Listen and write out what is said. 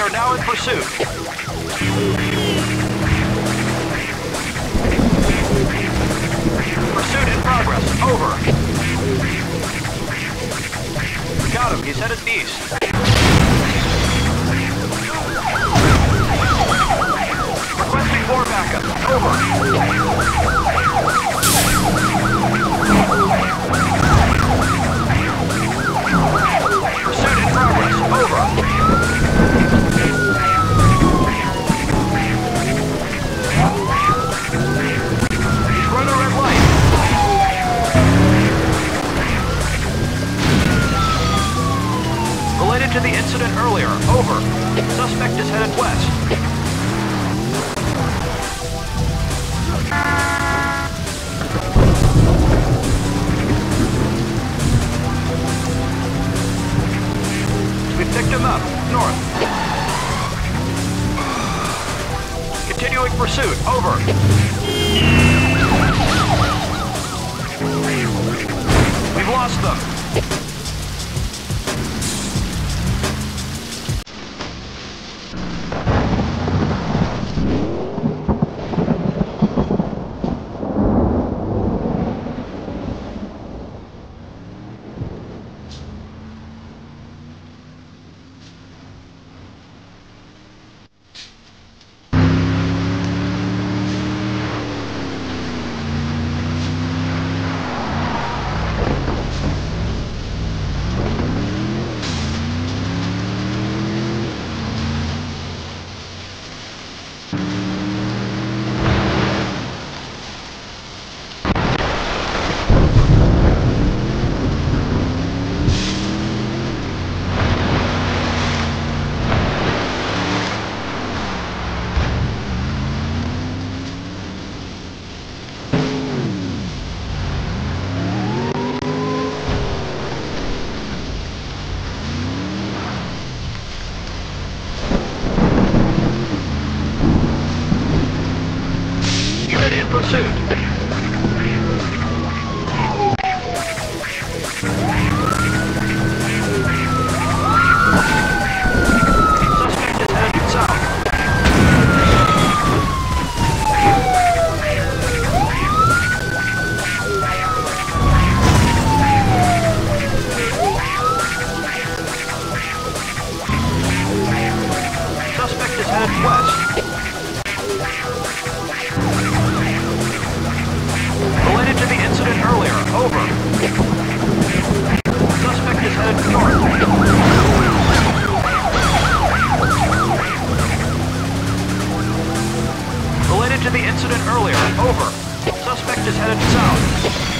are now in pursuit. Pursuit in progress. Over. Got him. He's headed east. Requesting more backup. Over. Earlier. Over. Suspect is headed west. We picked him up. North. Continuing pursuit. Over. We've lost them. In pursuit. Headed south.